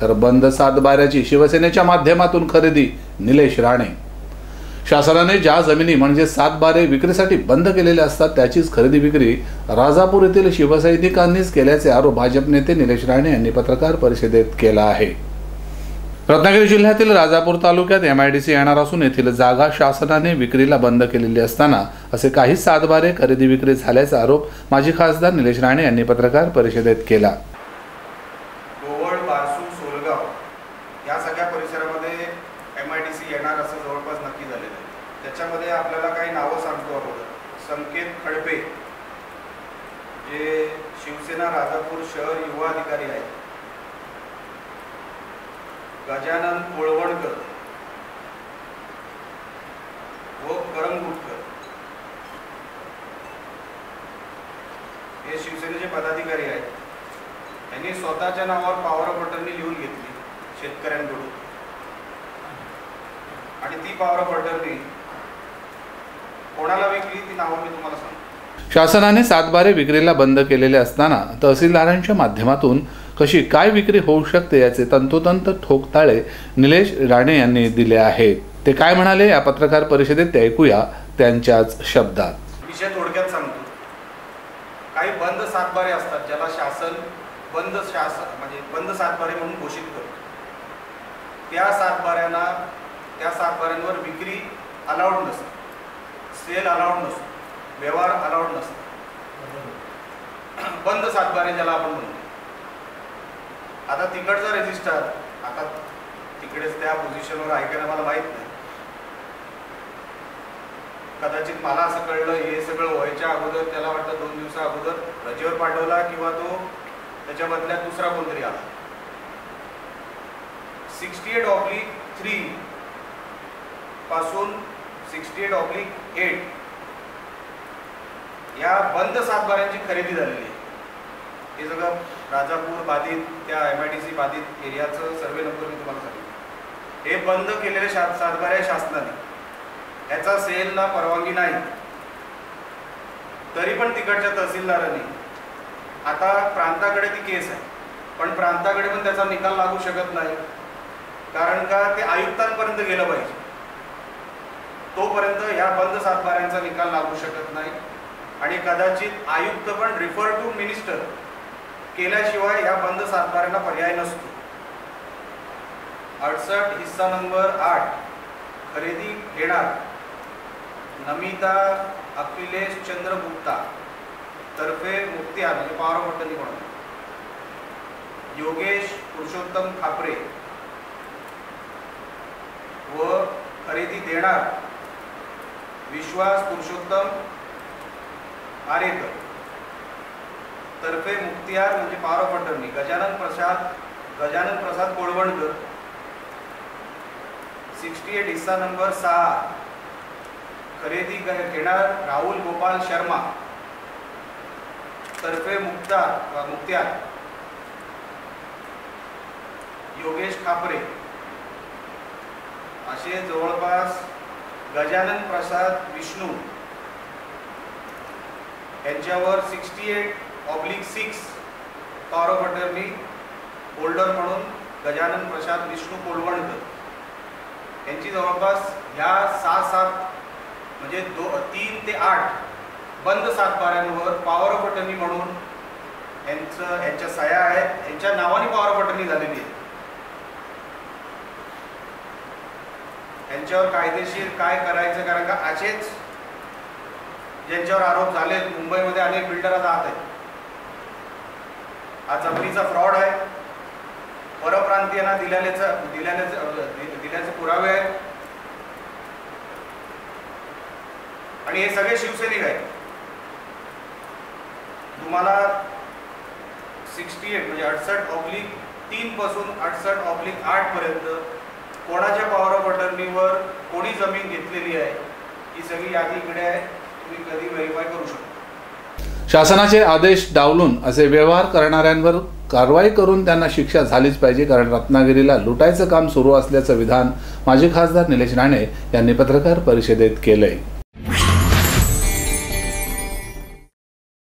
तर बंद सातबाऱ्याची शिवसेनेच्या माध्यमातून खरेदी निलेश राणे. शासनाने ज्या जमिनी म्हणजे सातबारे विक्रीसाठी बंद केलेल्या असतात त्याचीच खरेदी विक्री राजापूर येथील शिवसैनिकांनीच केल्याचे आरोप भाजप नेते निलेश राणे यांनी पत्रकार परिषदेत केला आहे. रत्नागिरी जिल्ह्यातील राजापूर तालुक्यात एमआयडीसी येणार असून येथील जागा शासनाने विक्रीला बंद केलेली असताना असे काही सातबारे खरेदी विक्री झाल्याचा आरोप माजी खासदार निलेश राणे यांनी पत्रकार परिषदेत केला गोवळ बारसू सोलगाव या सगळ्या परिसरामध्ये एम आय डी सी येणार असं जवळपास नक्की झालेलं आहे त्याच्यामध्ये आपल्याला काही नावं सांगतो अगोदर संकेत खडपे जे शिवसेना राजापूर शहर युवा अधिकारी आहेत. गजानन कोळवणकर व करमगुटकर हे शिवसेनेचे पदाधिकारी आहेत. त्यांनी स्वतःच्या नावावर पॉवर बटननी लिहून घेतली शेतकऱ्यांकडून. आणि ती पॉवर बटननी कोणाला विकली ती नावं मी तुम्हाला सांगतो. शासनाने सातबारे विक्रीला बंद केलेले असताना तहसीलदारांच्या माध्यमातून कशी काय विक्री होऊ शकते याचे तंतोतंत ठोकताळे निलेश राणे यांनी दिले आहेत ते काय म्हणाले या पत्रकार परिषदेत ते ऐकूया त्यांच्याच शब्दात. विषय थोडक्यात सांगतो. काही बंद सातबारे असतात ज्याला शासन बंद शासन म्हणजे बंद सातबारे म्हणून घोषित करतो. त्या सातबाऱ्यांना त्या सातबाऱ्यांवर विक्री अलाउड नसते. सेल अलाउड नसतो व्यवहार अलाउड नसतो. बंद सातबारे ज्याला आपण म्हणतो. आता तिकडचा रेजिस्टर आता तिकडेच त्या पोझिशनवर ऐकायला मला माहीत नाही. कदाचित मला असं कळलं हे सगळं व्हायच्या अगोदर त्याला वाटतं दोन दिवसा अगोदर रजेवर पाठवला किंवा तो त्याच्या बदल्यात दुसरा कोणतरी आला. सिक्स्टी एट ऑब्लिक थ्री पासून सिक्स्टी एट ऑब्लिक एट. या बंद सातबाऱ्यांची खरेदी झालेली आहे. हे सगळं राजापूर बाधित त्या एम आय डी सी बाधित एरियाचं सर्वे नंबर मी तुम्हाला सांगितलं हे बंद केलेले शा सातबारे शासनाने. याचा सेलला परवानगी नाही. तरी पण तिकडच्या तहसीलदारांनी. आता प्रांताकडे ती केस आहे. पण प्रांताकडे पण त्याचा निकाल लागू शकत नाही. कारण का ते आयुक्तांपर्यंत गेलं पाहिजे. तोपर्यंत या बंद सातबाऱ्यांचा निकाल लागू शकत नाही. आणि कदाचित आयुक्त पण रिफर टू मिनिस्टर केल्याशिवाय या बंद सातबाऱ्यांना पर्याय नसतो. अडसष्ट हिस्सा नंबर आठ खरेदी घेणार नमिता अखिलेश चंद्र गुप्ता तर्फे मुक्तियार म्हणजे पॉवर म्हणून. योगेश पुरुषोत्तम खापरे व खरेदी देणार विश्वास पुरुषोत्तम आरेकर तर्फे मुक्तियार म्हणजे power of attorney Gajanan Prasad Gajanan Prasad Kolwankar. Sixty eight हिस्सा नंबर सहा. खरेदी घेणार राहुल गोपाल शर्मा. तर्फे मुक्ता मुक्त्यार योगेश खापरे. असे जवळपास गजानन प्रसाद विष्णू यांच्यावर sixty eight oblique six power of attorney holder म्हणून गजानन प्रसाद विष्णू कोलवणकर यांची जवळपास ह्या सहा सात म्हणजे दो तीन ते आठ बंद सातबाऱ्यांवर पॉवर ऑफ अटर्नी म्हणून यांचं यांच्या साया आहेत यांच्या नावाने पॉवर ऑफ अटर्नी झालेली आहे यांच्यावर कायदेशीर काय करायचं? कारण का असेच ज्यांच्यावर आरोप झाले मुंबईमध्ये अनेक बिल्डर आता आहेत. हा जमिनीचा फ्रॉड आहे. परप्रांतीयांना दिल्याचं दिल्याने दिल्याचे पुरावे आहेत. आणि हे सगळे शिवसैनिक आहेत. तुम्हाला सिक्स्टी एट म्हणजे अडसष्ट ऑब्लिक तीन पासून अडसष्ट ऑब्लिक आठ पर्यंत कोणाच्या पॉवर ऑफ अटर्नीवर कोणी जमीन घेतलेली आहे ही सगळी यादी इकडे आहे. तुम्ही कधी व्हेरीफाय करू शकता. शासनाचे आदेश डावलून असे व्यवहार करणाऱ्यांवर कारवाई करून त्यांना शिक्षा झालीच पाहिजे कारण रत्नागिरीला लुटायचं काम सुरू असल्याचं विधान माजी खासदार निलेश राणे यांनी पत्रकार परिषदेत केलंय.